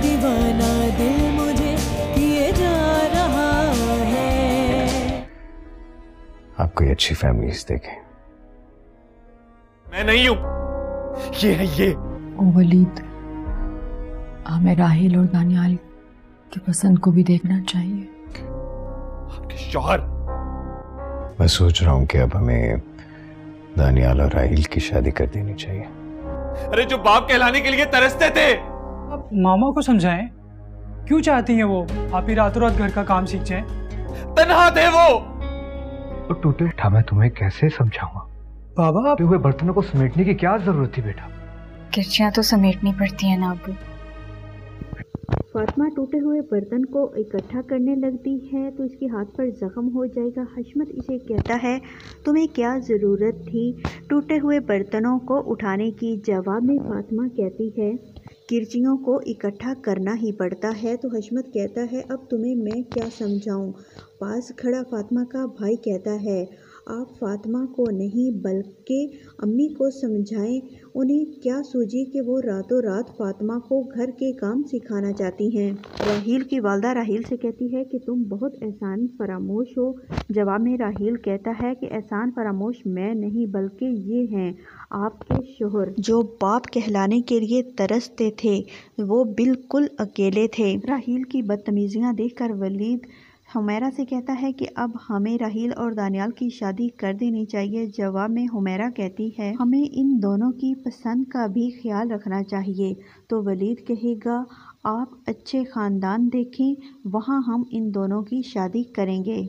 दीवाना दिल मुझे किए जा रहा है। आप कोई अच्छी फैमिलीज़ देखें। मैं नहीं हूँ। ये है ये। ओ वलीद हमें राहिल और दानियाल की पसंद को भी देखना चाहिए। आपके शौहर। मैं सोच रहा हूँ कि अब हमें दानियाल और राहिल की शादी कर देनी चाहिए। अरे जो बाप कहलाने के लिए तरसते थे। मामा को समझाएँ? क्यों चाहती हैं वो? आप ही रातों रात घर का काम सीख जाएँ। तनहा थे वो! तो टूटे उठा मैं तुम्हें कैसे समझाऊँगा? बाबा आप हुए बर्तनों को समेटने की क्या ज़रूरत थी बेटा? किरचियाँ तो समेटनी पड़ती हैं ना अबू। फातिमा टूटे हुए बर्तन को इकट्ठा करने लगती है तो इसके हाथ पर जख्म हो जाएगा। हशमत इसे कहता है तुम्हें क्या ज़रूरत थी टूटे हुए बर्तनों को उठाने की? जवाब में फातिमा कहती है किरचियों को इकट्ठा करना ही पड़ता है। तो हशमत कहता है, अब तुम्हें मैं क्या समझाऊँ? पास खड़ा फातिमा का भाई कहता है आप फातिमा को नहीं बल्कि अम्मी को समझाएँ उन्हें क्या सूझी कि वो रातों रात फातिमा को घर के काम सिखाना चाहती हैं? राहील की वालदा राहील से कहती है कि तुम बहुत एहसान फरामोश हो। जवाब में राहील कहता है कि एहसान फरामोश मैं नहीं बल्कि ये हैं आपके शोहर। जो बाप कहलाने के लिए तरसते थे वो बिल्कुल अकेले थे। राहील की बदतमीजियाँ देखकर वलीद हुमैरा से कहता है कि अब हमें राहील और दानियाल की शादी कर देनी चाहिए। जवाब में हुमैरा कहती है, हमें इन दोनों की पसंद का भी ख्याल रखना चाहिए। तो वलीद कहेगा, आप अच्छे ख़ानदान देखें, वहाँ हम इन दोनों की शादी करेंगे।